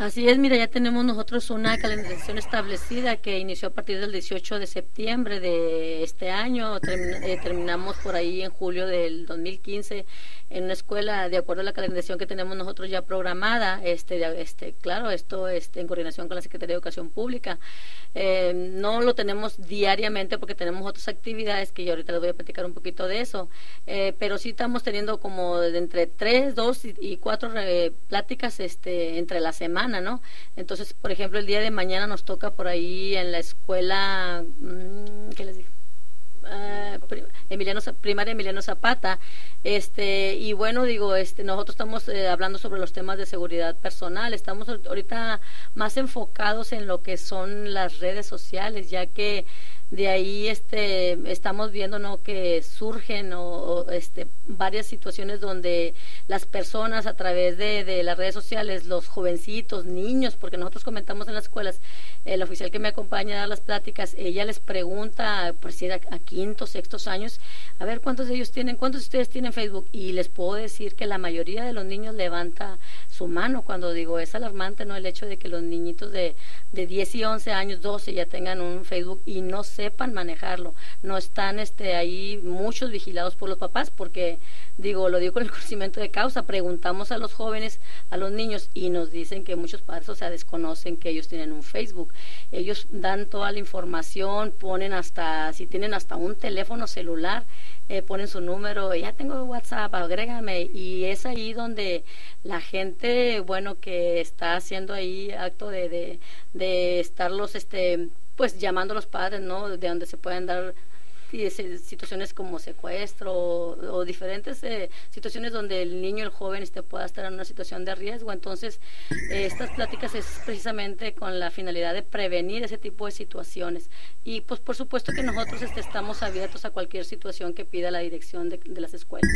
Así es, mira, ya tenemos nosotros una calendarización establecida que inició a partir del 18 de septiembre de este año. Eh, terminamos por ahí en julio del 2015 en una escuela de acuerdo a la calendarización que tenemos nosotros ya programada. Este, este, claro, esto este, en coordinación con la Secretaría de Educación Pública. Eh, no lo tenemos diariamente porque tenemos otras actividades que yo ahorita les voy a platicar un poquito de eso. Eh, pero sí estamos teniendo como de entre tres, dos y, cuatro pláticas este, entre la semana ¿no? Entonces, por ejemplo, el día de mañana nos toca por ahí en la escuela, mm, ¿qué les digo? Uh, Emiliano primaria Emiliano Zapata este y bueno digo este nosotros estamos eh, hablando sobre los temas de seguridad personal estamos ahorita más enfocados en lo que son las redes sociales ya que de ahí este estamos viendo no que surgen o, este varias situaciones donde las personas a través de, de, las redes sociales los jovencitos niños porque nosotros comentamos en las escuelas el oficial que me acompaña a dar las pláticas ella les pregunta por si a, a quintos sextos años a ver cuántos de ellos tienen cuántos de ustedes tienen Facebook y les puedo decir que la mayoría de los niños levanta su mano cuando digo es alarmante no el hecho de que los niñitos de, de 10 y 11 años 12 ya tengan un Facebook y no se sepan manejarlo, no están este, ahí muchos vigilados por los papás, porque digo, lo digo con el conocimiento de causa, preguntamos a los jóvenes, a los niños, y nos dicen que muchos padres, o sea, desconocen que ellos tienen un Facebook. Ellos dan toda la información, ponen hasta, si tienen hasta un teléfono celular, eh, ponen su número, ya tengo WhatsApp, agrégame, y es ahí donde la gente, bueno, que está haciendo ahí acto de, de, de estarlos, este, pues llamando a los padres, ¿no? De donde se pueden dar situaciones como secuestro o, diferentes eh, situaciones donde el niño, el joven, este, pueda estar en una situación de riesgo. Entonces, eh, estas pláticas es precisamente con la finalidad de prevenir ese tipo de situaciones. Y pues por supuesto que nosotros este, estamos abiertos a cualquier situación que pida la dirección de las escuelas.